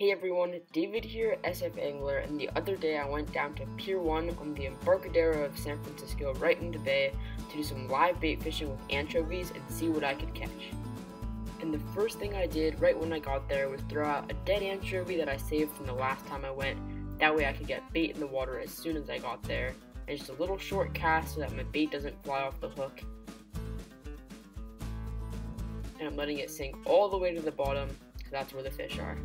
Hey everyone, David here, SF Angler, and the other day I went down to Pier 1 on the Embarcadero of San Francisco right in the bay to do some live bait fishing with anchovies and see what I could catch. And the first thing I did right when I got there was throw out a dead anchovy that I saved from the last time I went, that way I could get bait in the water as soon as I got there, and just a little short cast so that my bait doesn't fly off the hook. And I'm letting it sink all the way to the bottom, that's where the fish are.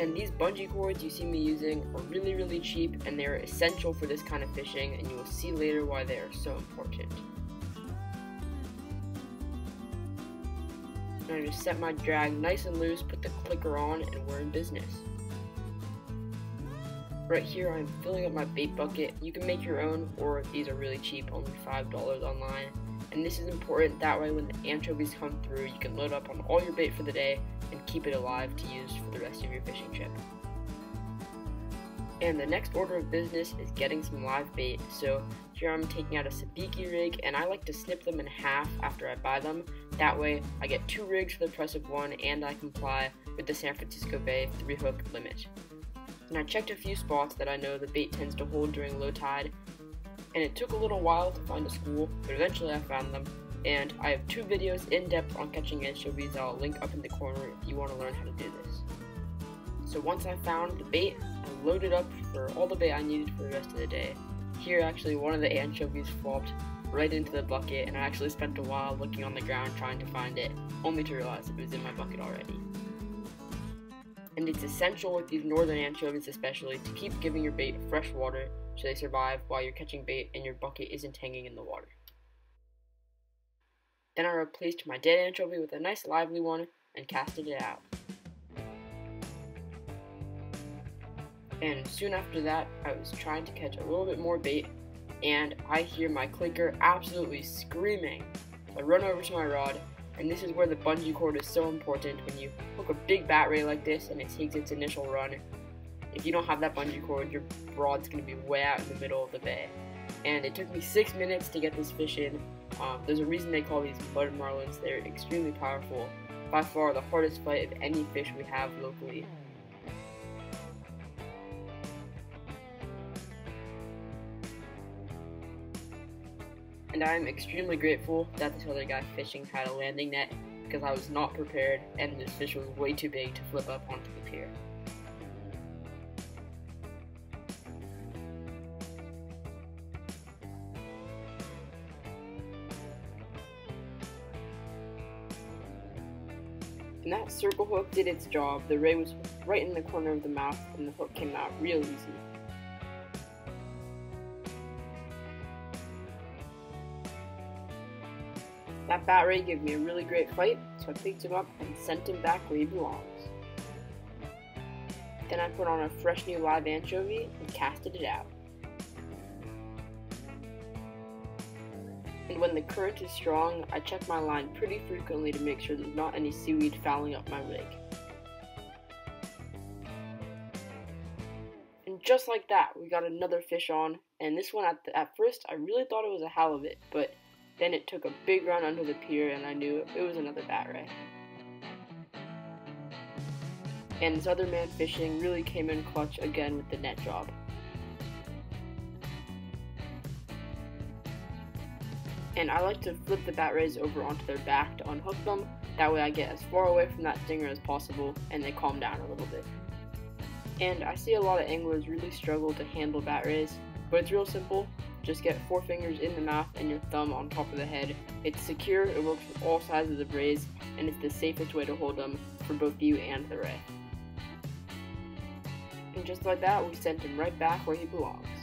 And these bungee cords you see me using are really really cheap and they're essential for this kind of fishing and you will see later why they are so important. And I just set my drag nice and loose, put the clicker on, and we're in business. Right here I'm filling up my bait bucket. You can make your own or these are really cheap, only $5 online. And this is important, that way when the anchovies come through you can load up on all your bait for the day and keep it alive to use for the rest of your fishing trip. And the next order of business is getting some live bait. So here I'm taking out a sabiki rig and I like to snip them in half after I buy them. That way I get two rigs for the price of one and I comply with the San Francisco Bay three hook limit. And I checked a few spots that I know the bait tends to hold during low tide. And it took a little while to find a school, but eventually I found them and I have two videos in depth on catching anchovies I'll link up in the corner if you want to learn how to do this. So once I found the bait, I loaded up for all the bait I needed for the rest of the day. Here actually one of the anchovies flopped right into the bucket and I actually spent a while looking on the ground trying to find it, only to realize it was in my bucket already. And it's essential with these northern anchovies especially to keep giving your bait fresh water so they survive while you're catching bait and your bucket isn't hanging in the water. Then I replaced my dead anchovy with a nice lively one and casted it out. And soon after that, I was trying to catch a little bit more bait, and I hear my clicker absolutely screaming. I run over to my rod, and this is where the bungee cord is so important when you hook a big bat ray like this and it takes its initial run. If you don't have that bungee cord, your rod's going to be way out in the middle of the bay. And it took me six minutes to get this fish in, um, there's a reason they call these mud marlins. They're extremely powerful. By far the hardest fight of any fish we have locally. And I'm extremely grateful that this other guy fishing had a landing net because I was not prepared and this fish was way too big to flip up onto the pier. And that circle hook did its job. The ray was right in the corner of the mouth and the hook came out real easy. That bat ray gave me a really great fight, so I picked him up and sent him back where he belongs. Then I put on a fresh new live anchovy and casted it out. And when the current is strong, I check my line pretty frequently to make sure there's not any seaweed fouling up my rig. And just like that, we got another fish on, and this one at, the, at first I really thought it was a halibut, but then it took a big run under the pier and I knew it was another bat ray. And this other man fishing really came in clutch again with the net job. And I like to flip the bat rays over onto their back to unhook them. That way I get as far away from that stinger as possible and they calm down a little bit. And I see a lot of anglers really struggle to handle bat rays, but it's real simple. Just get four fingers in the mouth and your thumb on top of the head. It's secure, it works with all sizes of rays, and it's the safest way to hold them for both you and the ray. And just like that, we sent him right back where he belongs.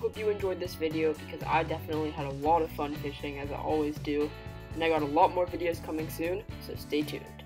Hope you enjoyed this video because I definitely had a lot of fun fishing as I always do. And I got a lot more videos coming soon, so stay tuned.